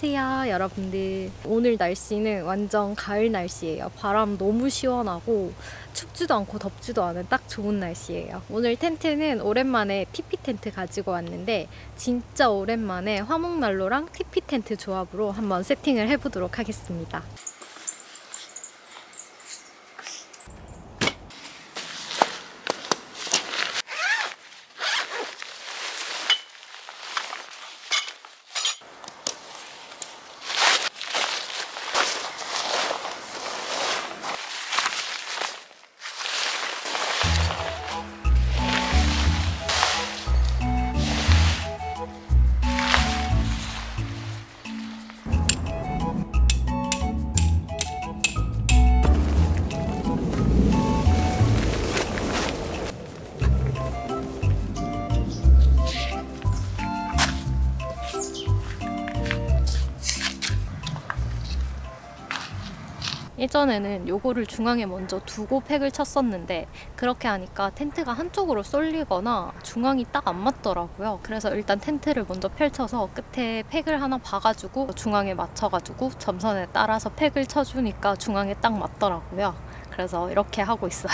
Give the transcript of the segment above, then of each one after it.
안녕하세요 여러분들. 오늘 날씨는 완전 가을 날씨예요. 바람 너무 시원하고 춥지도 않고 덥지도 않은 딱 좋은 날씨예요. 오늘 텐트는 오랜만에 TP 텐트 가지고 왔는데 진짜 오랜만에 화목난로랑 TP 텐트 조합으로 한번 세팅을 해보도록 하겠습니다 예전에는 요거를 중앙에 먼저 두고 팩을 쳤었는데 그렇게 하니까 텐트가 한쪽으로 쏠리거나 중앙이 딱 안 맞더라고요. 그래서 일단 텐트를 먼저 펼쳐서 끝에 팩을 하나 봐가지고 중앙에 맞춰가지고 점선에 따라서 팩을 쳐주니까 중앙에 딱 맞더라고요. 그래서 이렇게 하고 있어요.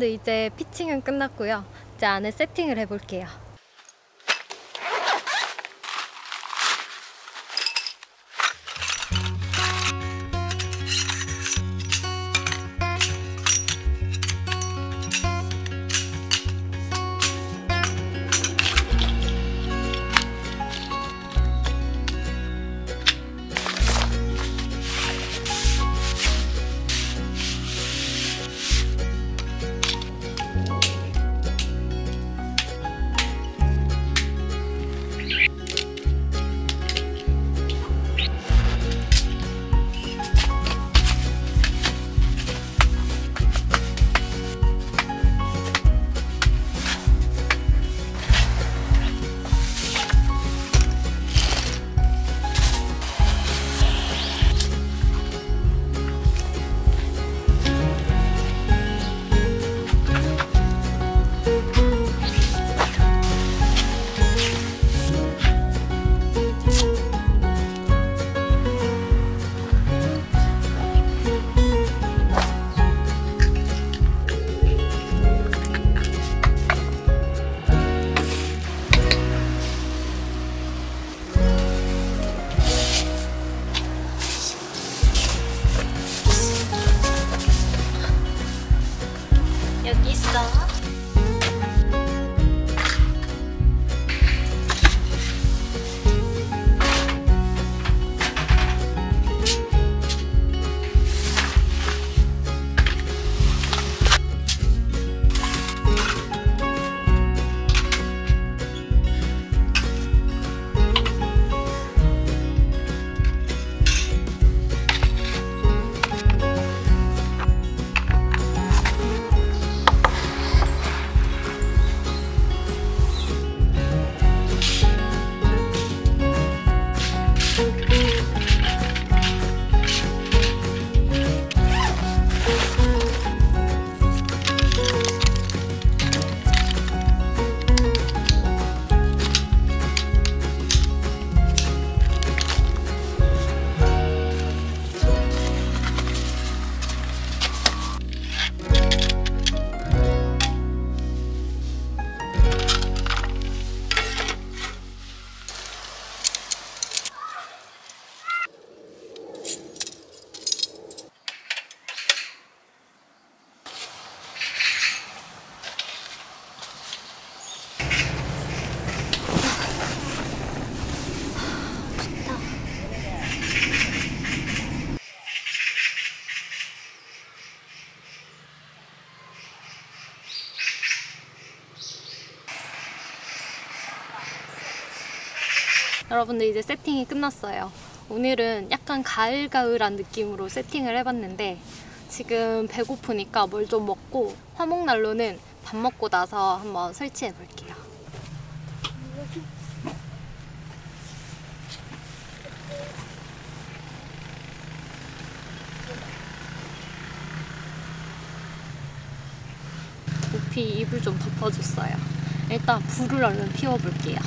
여러분들 이제 피칭은 끝났고요. 이제 안에 세팅을 해볼게요. 있어? 여러분들 이제 세팅이 끝났어요. 오늘은 약간 가을가을한 느낌으로 세팅을 해봤는데 지금 배고프니까 뭘 좀 먹고 화목난로는 밥 먹고 나서 한번 설치해 볼게요. 높이 이불 좀 덮어줬어요. 일단 불을 얼른 피워볼게요.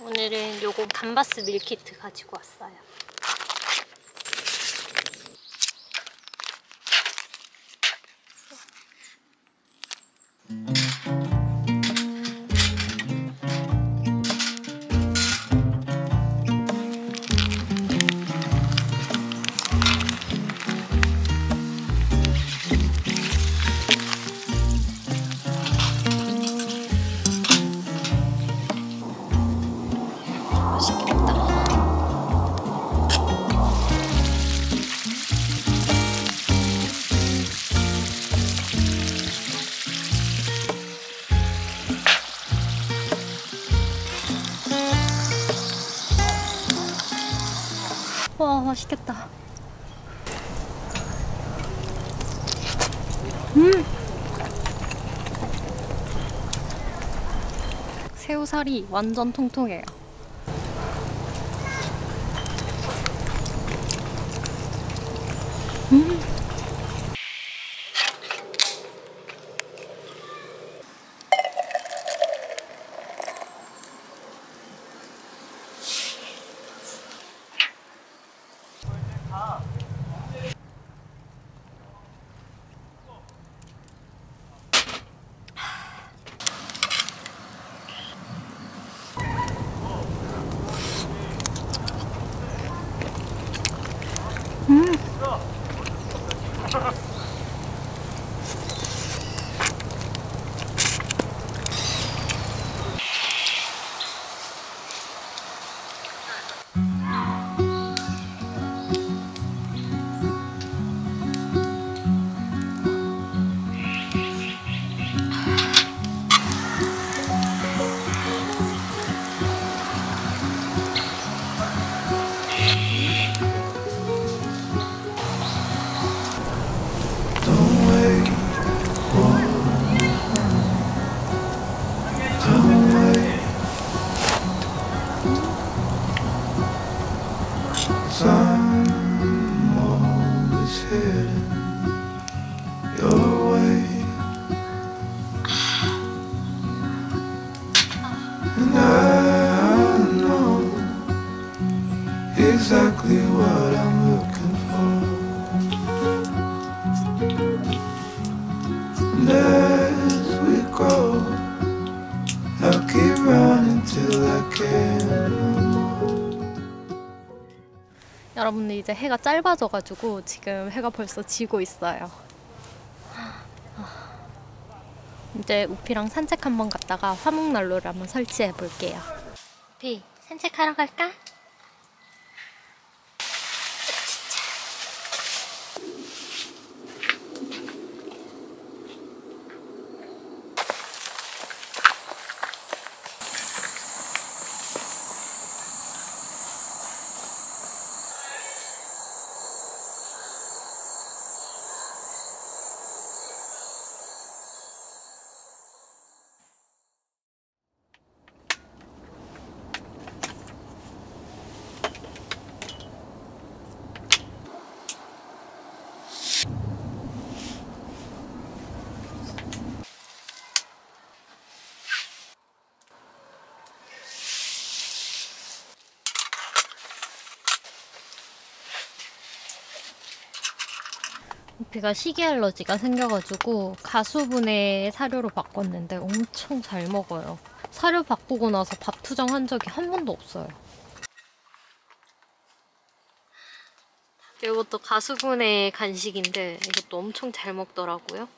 오늘은 요거 감바스 밀키트 가지고 왔어요. 맛있겠다. 음. 새우살이 완전 통통해요. 여러분들 이제 해가 짧아져가지고 지금 해가 벌써 지고 있어요. 이제 우피랑 산책 한번 갔다가 화목난로를 한번 설치해 볼게요. 우피 산책하러 갈까? 제가 시계 알러지가 생겨가지고 가수분의 사료로 바꿨는데 엄청 잘 먹어요. 사료 바꾸고 나서 밥 투정한 적이 한 번도 없어요. 이것도 가수분의 간식인데 이것도 엄청 잘 먹더라고요.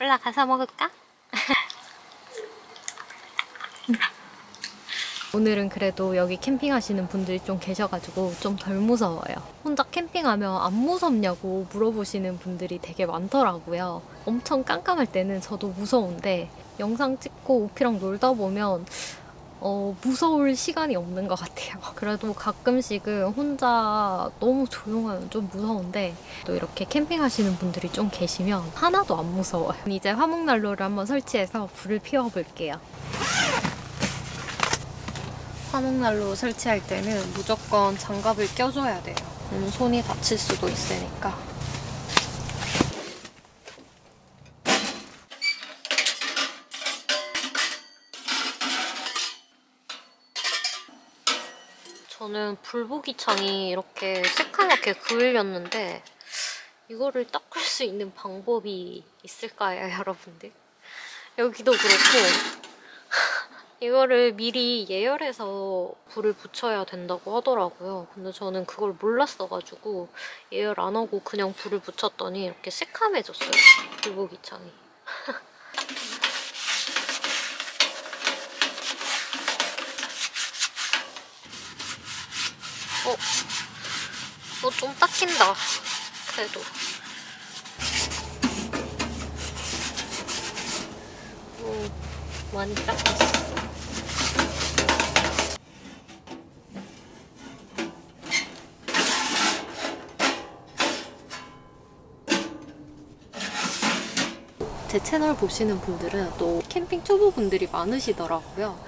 올라가서 먹을까? 오늘은 그래도 여기 캠핑하시는 분들이 좀 계셔가지고 좀 덜 무서워요. 혼자 캠핑하면 안 무섭냐고 물어보시는 분들이 되게 많더라고요. 엄청 깜깜할 때는 저도 무서운데 영상 찍고 오피랑 놀다 보면 어, 무서울 시간이 없는 것 같아요. 그래도 가끔씩은 혼자 너무 조용하면 좀 무서운데 또 이렇게 캠핑하시는 분들이 좀 계시면 하나도 안 무서워요. 이제 화목난로를 한번 설치해서 불을 피워볼게요. 화목난로 설치할 때는 무조건 장갑을 껴줘야 돼요. 음, 손이 다칠 수도 있으니까. 저는 불보기창이 이렇게 새카맣게 그을렸는데 이거를 닦을 수 있는 방법이 있을까요, 여러분들? 여기도 그렇고 이거를 미리 예열해서 불을 붙여야 된다고 하더라고요. 근데 저는 그걸 몰랐어가지고 예열 안 하고 그냥 불을 붙였더니 이렇게 새카매졌어요. 불보기창이. 어? 어, 좀 닦인다. 그래도. 오, 많이 닦였어. 제 채널 보시는 분들은 또 캠핑 초보분들이 많으시더라고요.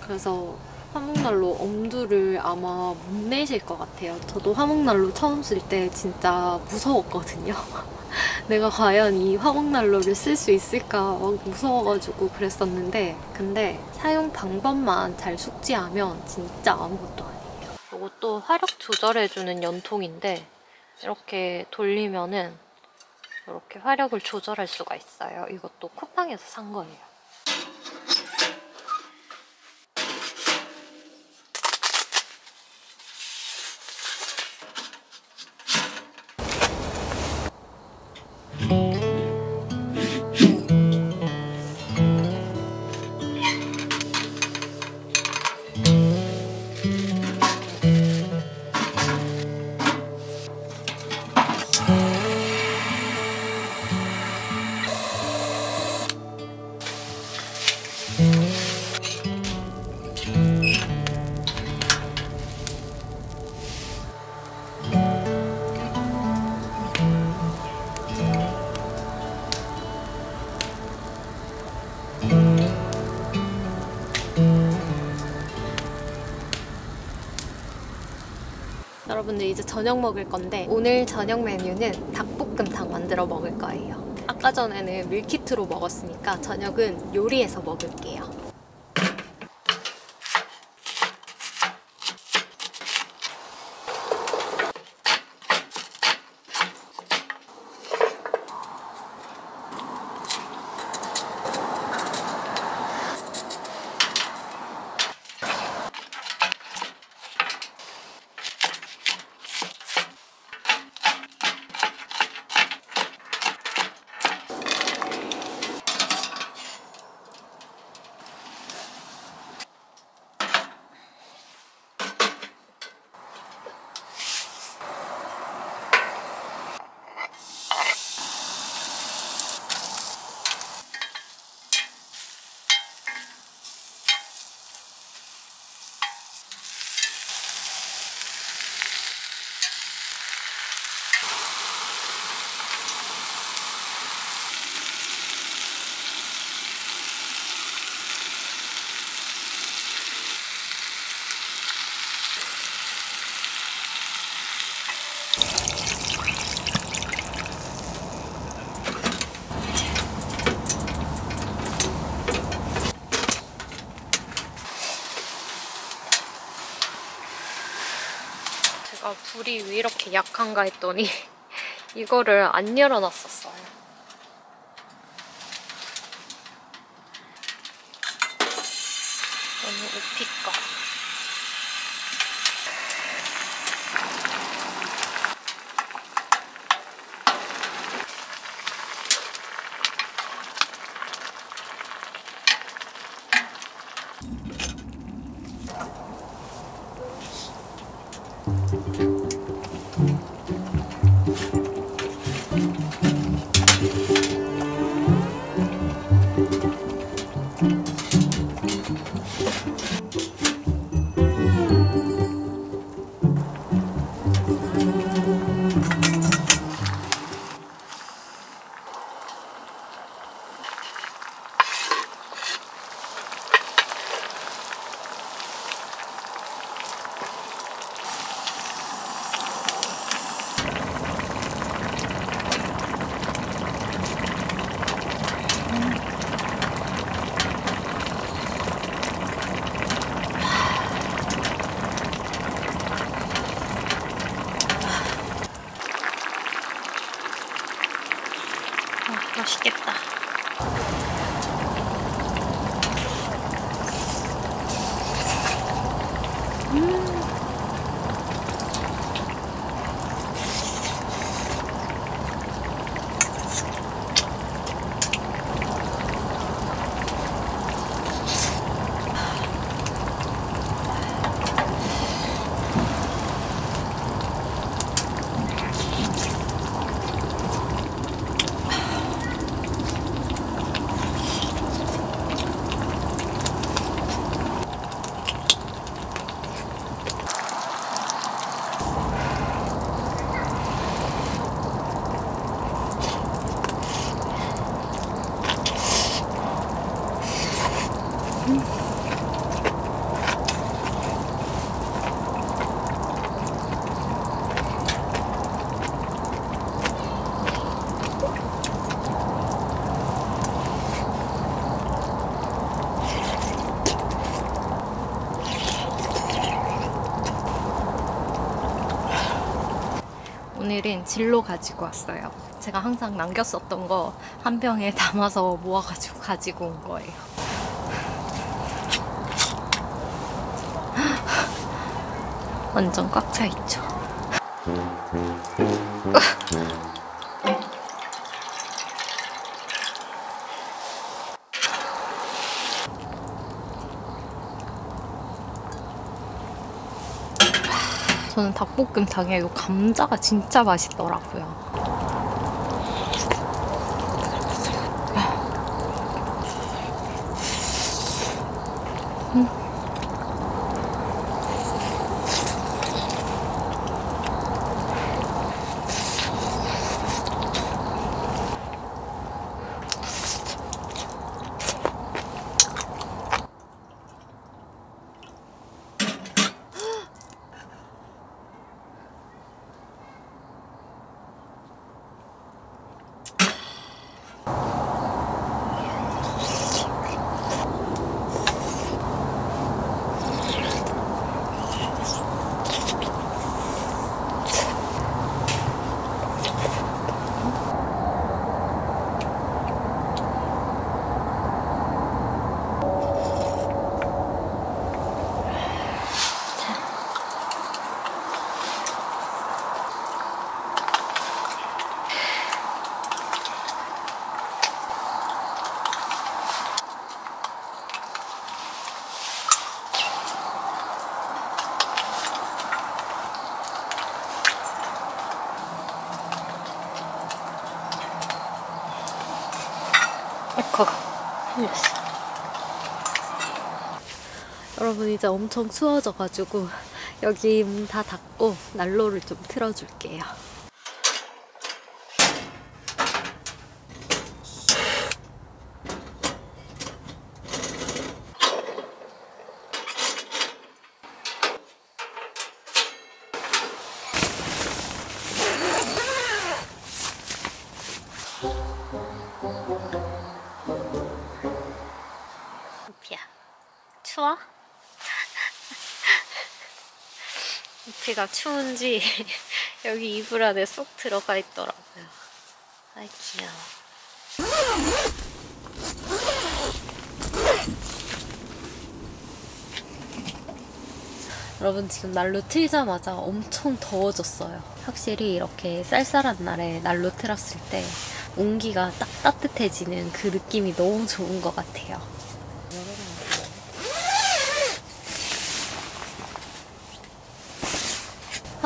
그래서 화목난로 엄두를 아마 못 내실 것 같아요. 저도 화목난로 처음 쓸 때 진짜 무서웠거든요. 내가 과연 이 화목난로를 쓸 수 있을까 막 무서워가지고 그랬었는데 근데 사용 방법만 잘 숙지하면 진짜 아무것도 아니에요. 이것도 화력 조절해주는 연통인데 이렇게 돌리면은 이렇게 화력을 조절할 수가 있어요. 이것도 쿠팡에서 산 거예요. 여러분들 이제 저녁 먹을 건데 오늘 저녁 메뉴는 닭볶음탕 만들어 먹을 거예요. 아까 전에는 밀키트로 먹었으니까 저녁은 요리해서 먹을게요. 불이 왜 이렇게 약한가 했더니 이거를 안 열어놨었어 오늘은 진로 가지고 왔어요. 제가 항상 남겼었던 거 한 병에 담아서 모아가지고 가지고 온 거예요. 완전 꽉 차 있죠. 저는 닭볶음탕에 이 감자가 진짜 맛있더라고요. 에코 여러분 이제 엄청 추워져가지고 여기 문 다 닫고 난로를 좀 틀어줄게요. 이렇게가 추운지 여기 이불 안에 쏙 들어가 있더라고요. 아이 귀여워. 여러분 지금 난로 틀자마자 엄청 더워졌어요. 확실히 이렇게 쌀쌀한 날에 난로 틀었을 때 온기가 딱 따뜻해지는 그 느낌이 너무 좋은 것 같아요.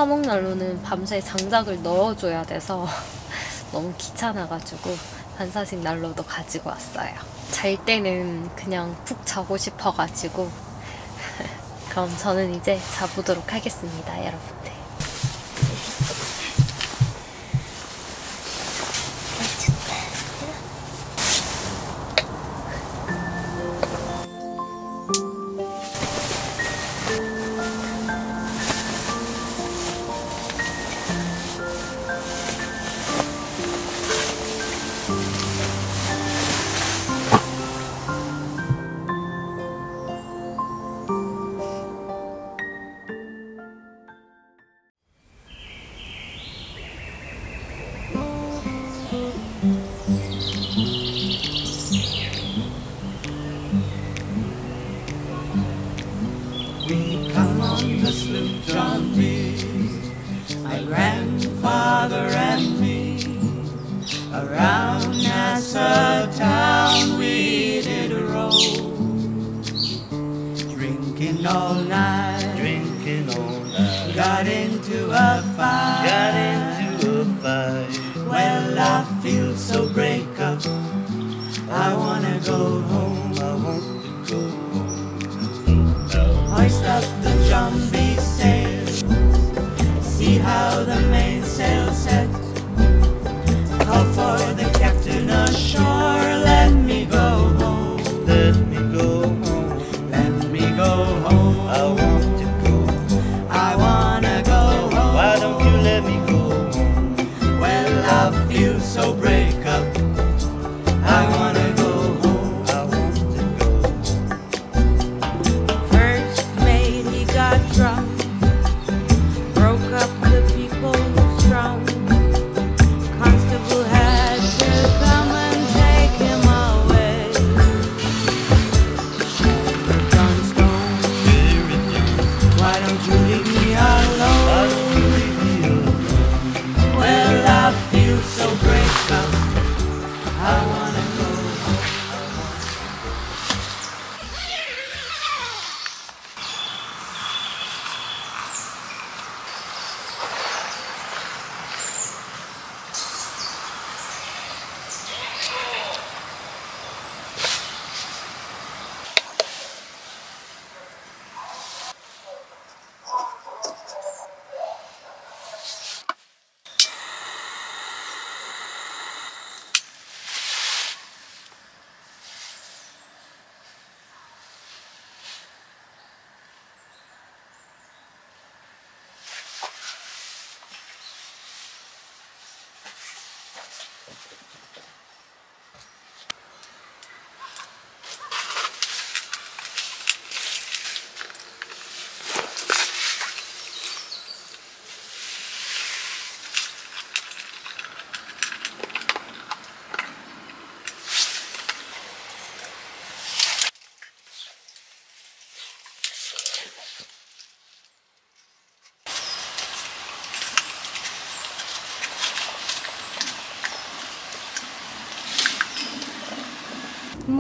화목난로는 밤새 장작을 넣어줘야 돼서 너무 귀찮아가지고 반사식 난로도 가지고 왔어요. 잘 때는 그냥 푹 자고 싶어가지고 그럼 저는 이제 자보도록 하겠습니다, 여러분들.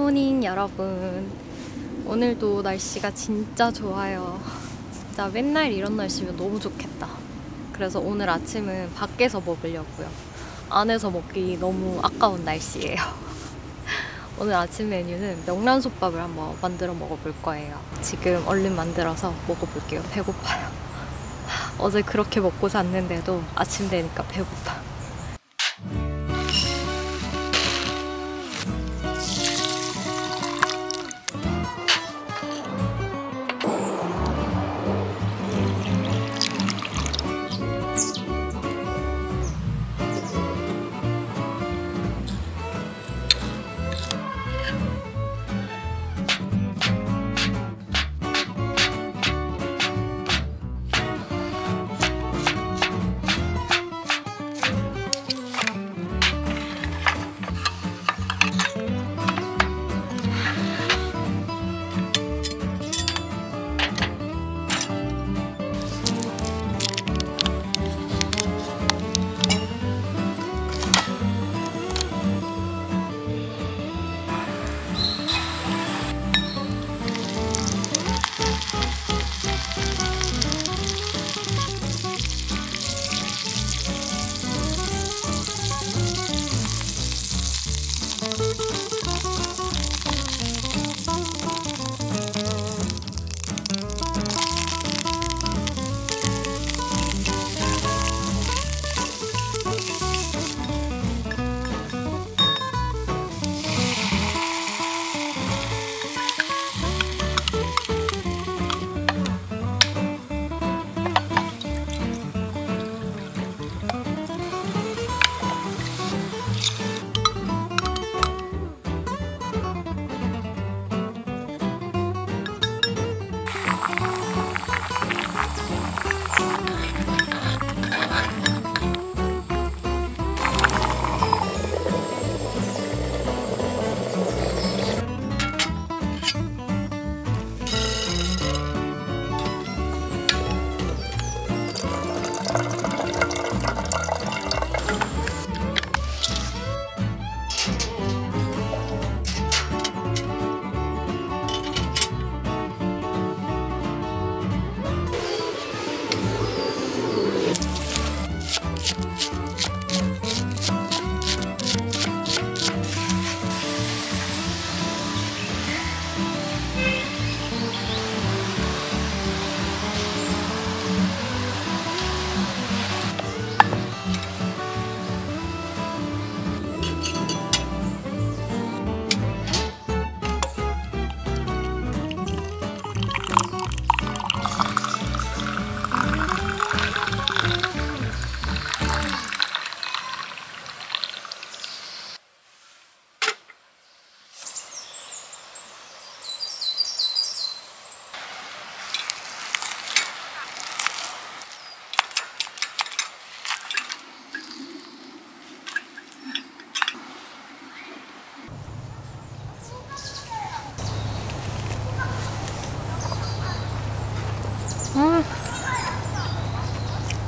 굿모닝 여러분. 오늘도 날씨가 진짜 좋아요. 진짜 맨날 이런 날씨면 너무 좋겠다. 그래서 오늘 아침은 밖에서 먹으려고요. 안에서 먹기 너무 아까운 날씨예요. 오늘 아침 메뉴는 명란솥밥을 한번 만들어 먹어볼 거예요. 지금 얼른 만들어서 먹어볼게요. 배고파요. 어제 그렇게 먹고 잤는데도 아침 되니까 배고파.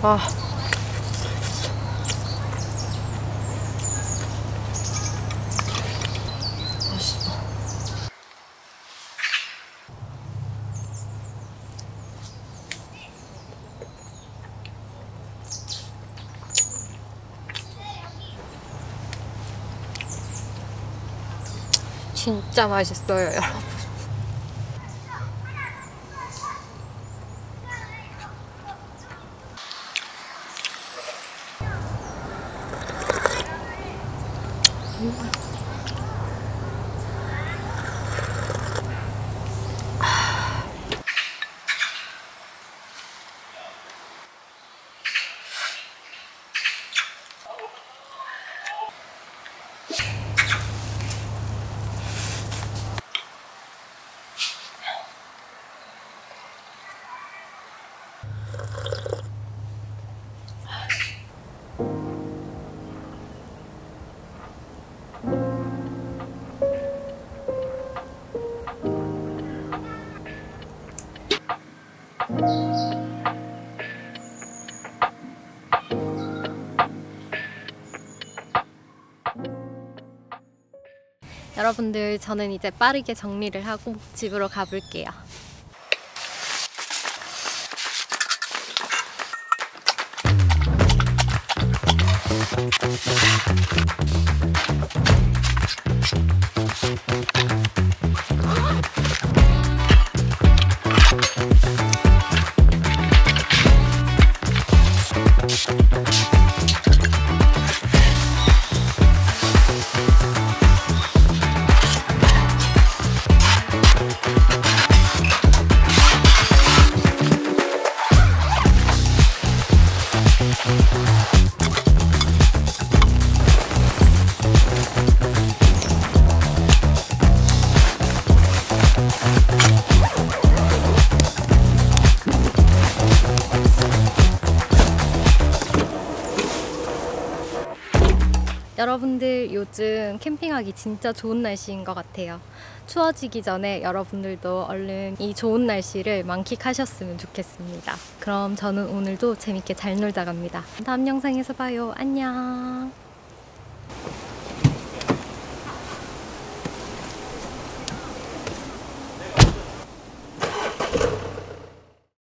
아. 진짜 맛있어요, 여러분. 여러분들 저는 이제 빠르게 정리를 하고 집으로 가볼게요. 캠핑하기 진짜 좋은 날씨인 것 같아요. 추워지기 전에 여러분들도 얼른 이 좋은 날씨를 만끽하셨으면 좋겠습니다. 그럼 저는 오늘도 재밌게 잘 놀다 갑니다. 다음 영상에서 봐요. 안녕.